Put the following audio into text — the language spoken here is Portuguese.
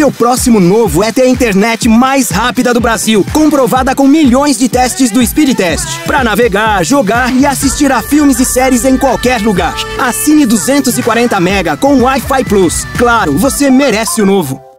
Seu próximo novo é ter a internet mais rápida do Brasil, comprovada com milhões de testes do Speedtest, Para navegar, jogar e assistir a filmes e séries em qualquer lugar. Assine 240 mega com Wi-Fi Plus. Claro, você merece o novo.